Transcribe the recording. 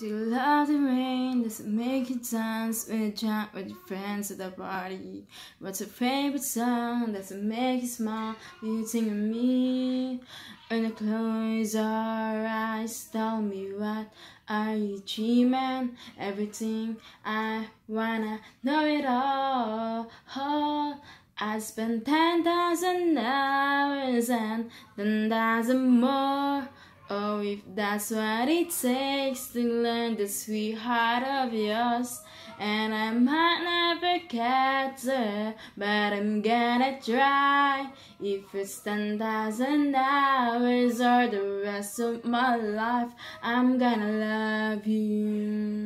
Do you love the rain? Does it make you dance when you jump with your friends at the party? What's your favorite song? Does it make you smile when you think of me? When you close your eyes, tell me what are you dreaming? Everything I wanna know it all. Oh, I spent ten thousand hours and ten thousand more. Oh, if that's what it takes to learn the sweetheart of yours. And I might never get there, but I'm gonna try. If it's 10,000 hours or the rest of my life, I'm gonna love you.